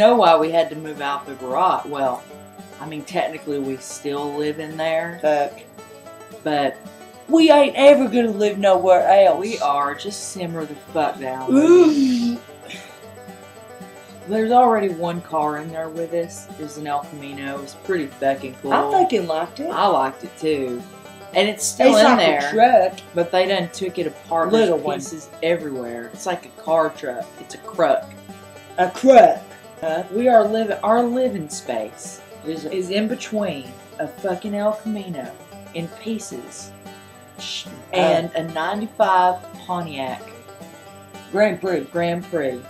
know why we had to move out the garage. Well, I mean, technically, we still live in there, but We ain't ever gonna live nowhere else. we are. Just simmer the fuck down. Ooh. There's already one car in there with us. There's an El Camino. It's pretty fucking cool. I fucking liked it. I liked it too. And it's still it's in like there. a truck. But they done took it apart. Little There's pieces everywhere. It's like a car truck. It's a truck. A truck. Huh? We are living. Our living space is is in between a fucking El Camino in pieces and a '95 Pontiac Grand Prix. Grand Prix.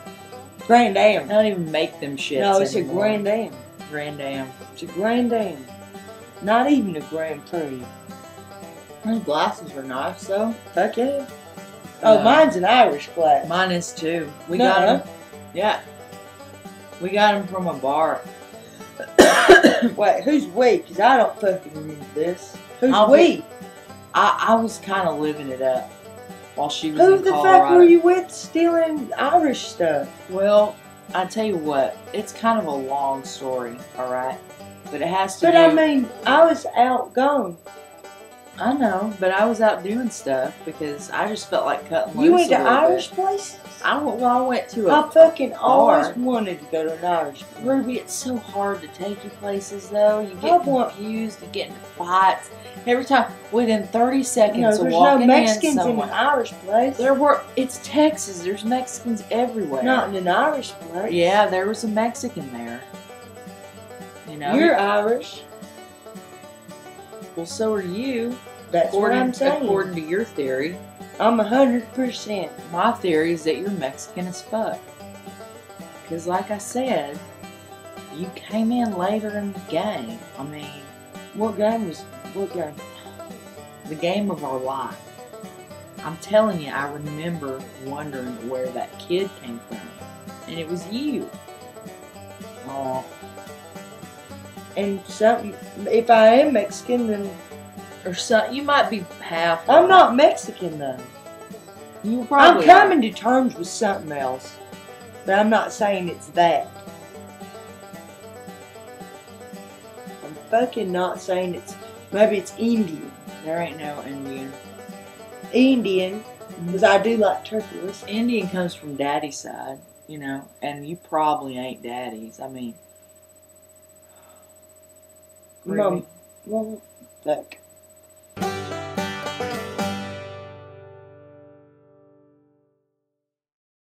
Grand They Am. don't even make them shits. No, it's anymore. a Grand Am. Grand Am. It's a Grand Am. Not even a Grand Prix. Those glasses are nice though. Fuck yeah. Oh, Uh, mine's an Irish glass. Mine is too. We Nuh-uh. got them. Yeah. We got them from a bar. Wait, who's we? Because I don't fucking remember this. Who's I'll we? be- I, I was kind of living it up while she was Who in the Colorado. fuck were you with stealing Irish stuff? Well, I tell you what, it's kind of a long story, all right, but it has to. Be But do, I mean, I was out gone. I know, but I was out doing stuff because I just felt like cutting loose. You went to Irish Bit. places? I went. Well, I went to I a. fucking always bar. wanted to go to an Irish place. Ruby, it's so hard to take you places though. You get I want- confused. You get into fights every time. Within thirty You seconds know, of there's no Mexicans in in an Irish place. there were. It's Texas. There's Mexicans everywhere. Not in an Irish place. Yeah, there was a Mexican there. You know. You're Irish. well, so are you. That's what I'm saying. according to your theory, I'm a hundred percent. my theory is that you're Mexican as fuck. Because, like I said, you came in later in the game. I mean, What game was? What game? the game of our life. I'm telling you, I remember wondering where that kid came from. And it was you. Oh. And something. If I am Mexican, then Or something. You might be half. I'm not Mexican though. You probably. I'm probably coming to terms with something else, but I'm not saying it's that. I'm fucking not saying it's. Maybe it's Indian. Are. There ain't no Indian. Indian, because I do like turquoise. Indian comes from daddy's side, you know, and you probably ain't daddy's. I mean, Mom, well, fuck.